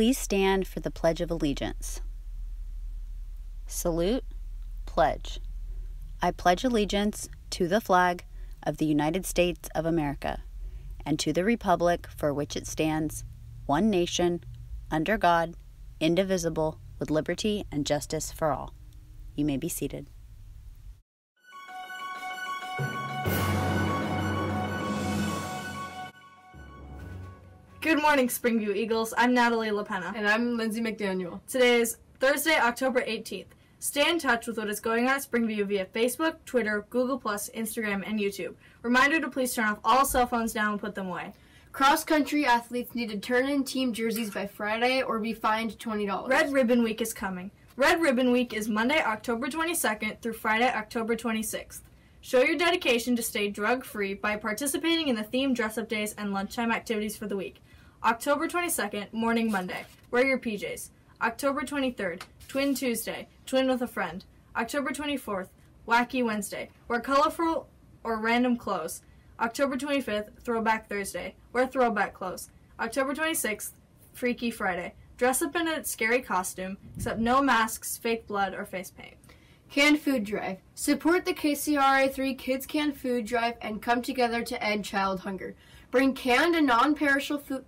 Please stand for the Pledge of Allegiance. Salute, pledge. I pledge allegiance to the flag of the United States of America and to the republic for which it stands, one nation, under God, indivisible, with liberty and justice for all. You may be seated. Good morning, Springview Eagles. I'm Natalie LaPena. And I'm Lindsay McDaniel. Today is Thursday, October 18th. Stay in touch with what is going on at Springview via Facebook, Twitter, Google, Instagram, and YouTube. Reminder to please turn off all cell phones now and put them away. Cross country athletes need to turn in team jerseys by Friday or be fined $20. Red Ribbon Week is coming. Red Ribbon Week is Monday, October 22nd through Friday, October 26th. Show your dedication to stay drug free by participating in the themed dress up days and lunchtime activities for the week. October 22nd, Morning Monday. Wear your PJs. October 23rd, Twin Tuesday. Twin with a friend. October 24th, Wacky Wednesday. Wear colorful or random clothes. October 25th, Throwback Thursday. Wear throwback clothes. October 26th, Freaky Friday. Dress up in a scary costume, except no masks, fake blood, or face paint. Canned Food Drive. Support the KCRA 3 Kids Canned Food Drive and come together to end child hunger. Bring canned and non perishable food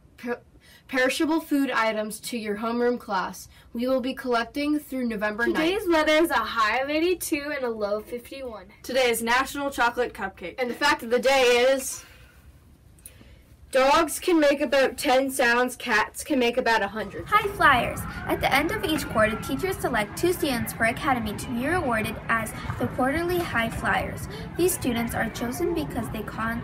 perishable food items to your homeroom class. We will be collecting through November 9th. Today's weather is a high of 82 and a low of 51. Today is National Chocolate Cupcake. And the fact of the day is Dogs can make about 10 sounds, cats can make about 100. High Flyers. At the end of each quarter, teachers select two students per academy to be rewarded as the quarterly High Flyers. These students are chosen because they con-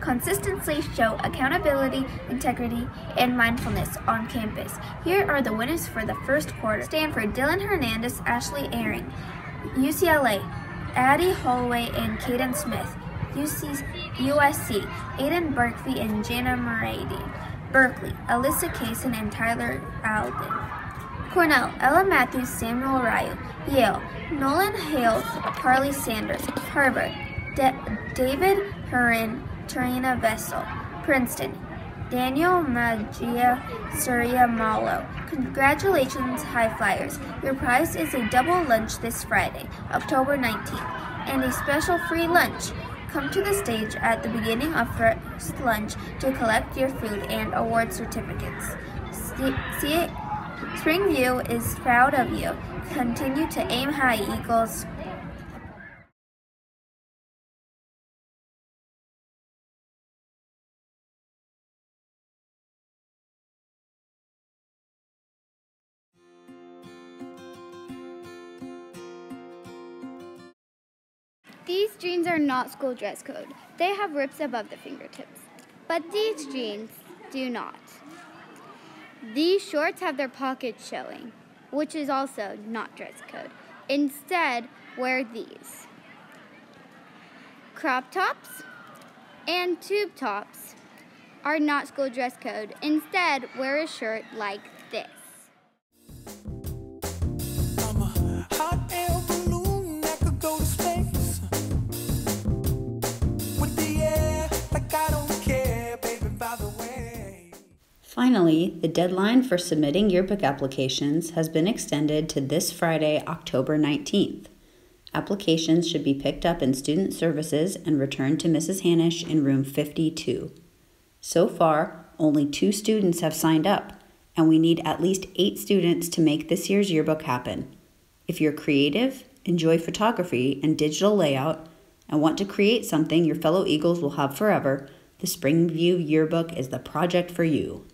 consistently show accountability, integrity, and mindfulness on campus. Here are the winners for the first quarter. Stanford, Dylan Hernandez, Ashley Airing. UCLA, Addie Holloway and Caden Smith. UC, USC, Aiden Berkby and Jana Morady. Berkeley, Alyssa Kaysen and Tyler Alden. Cornell, Ella Matthews, Samuel Ryu. Yale, Nolan Hales, Carly Sanders. Harvard, De- David Hurin, Tarina Vessel. Princeton, Daniel Magia Surya Malo. Congratulations, High Flyers. Your prize is a double lunch this Friday, October 19th, and a special free lunch. Come to the stage at the beginning of first lunch to collect your food and award certificates. Springview is proud of you. Continue to aim high, Eagles. These jeans are not school dress code. They have rips above the fingertips. But these jeans do not. These shorts have their pockets showing, which is also not dress code. Instead, wear these. Crop tops and tube tops are not school dress code. Instead, wear a shirt like Finally, the deadline for submitting yearbook applications has been extended to this Friday, October 19th. Applications should be picked up in Student Services and returned to Mrs. Hanosh in room 52. So far, only two students have signed up, and we need at least eight students to make this year's yearbook happen. If you're creative, enjoy photography and digital layout, and want to create something your fellow Eagles will have forever, the Springview Yearbook is the project for you.